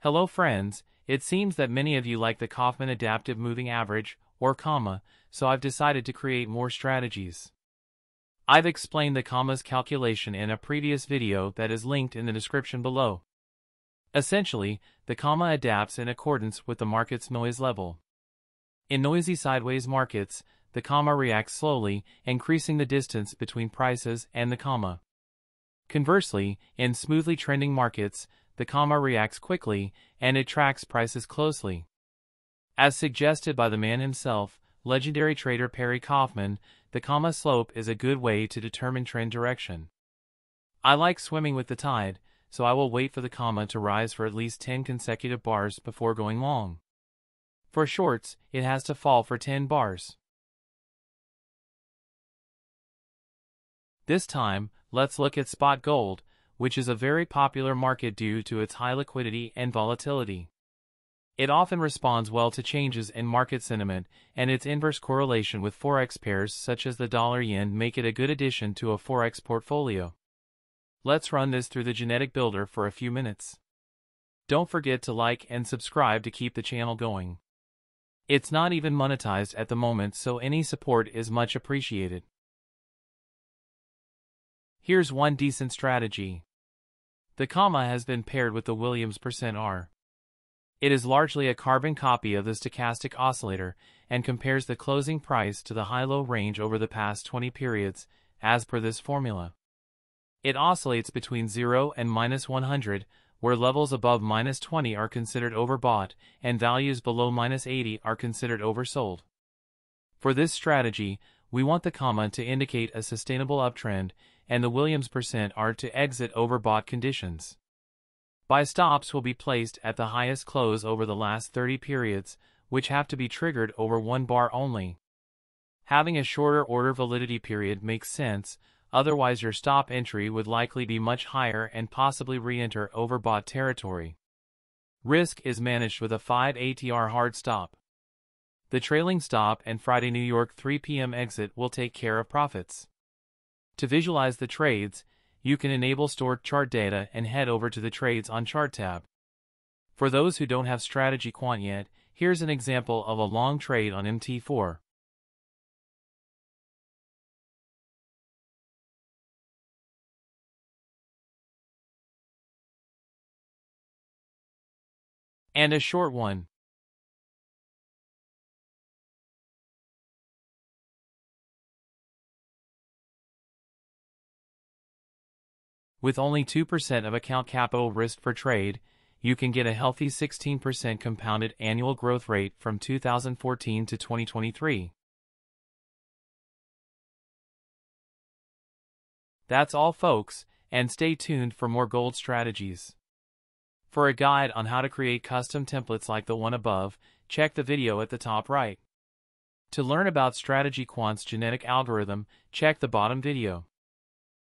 Hello friends, it seems that many of you like the Kaufman Adaptive Moving Average, or KAMA, so I've decided to create more strategies. I've explained the KAMA's calculation in a previous video that is linked in the description below. Essentially, the KAMA adapts in accordance with the market's noise level. In noisy sideways markets, the KAMA reacts slowly, increasing the distance between prices and the KAMA. Conversely, in smoothly trending markets, the KAMA reacts quickly, and it tracks prices closely. As suggested by the man himself, legendary trader Perry Kaufman, the KAMA slope is a good way to determine trend direction. I like swimming with the tide, so I will wait for the KAMA to rise for at least 10 consecutive bars before going long. For shorts, it has to fall for 10 bars. This time, let's look at spot gold, which is a very popular market due to its high liquidity and volatility. It often responds well to changes in market sentiment, and its inverse correlation with forex pairs such as the dollar yen make it a good addition to a forex portfolio. Let's run this through the genetic builder for a few minutes. Don't forget to like and subscribe to keep the channel going. It's not even monetized at the moment so any support is much appreciated. Here's one decent strategy. The KAMA has been paired with the Williams percent %R. It is largely a carbon copy of the stochastic oscillator and compares the closing price to the high-low range over the past 20 periods, as per this formula. It oscillates between 0 and minus 100, where levels above minus 20 are considered overbought and values below minus 80 are considered oversold. For this strategy, we want the KAMA to indicate a sustainable uptrend and the Williams percent %R to exit overbought conditions. Buy stops will be placed at the highest close over the last 30 periods, which have to be triggered over one bar only. Having a shorter order validity period makes sense, otherwise your stop entry would likely be much higher and possibly re-enter overbought territory. Risk is managed with a 5 ATR hard stop. The trailing stop and Friday New York 3 p.m. exit will take care of profits. To visualize the trades, you can enable stored chart data and head over to the Trades on Chart tab. For those who don't have StrategyQuant yet, here's an example of a long trade on MT4. And a short one. With only 2% of account capital risk for trade, you can get a healthy 16% compounded annual growth rate from 2014 to 2023. That's all folks, and stay tuned for more gold strategies. For a guide on how to create custom templates like the one above, check the video at the top right. To learn about StrategyQuant's genetic algorithm, check the bottom video.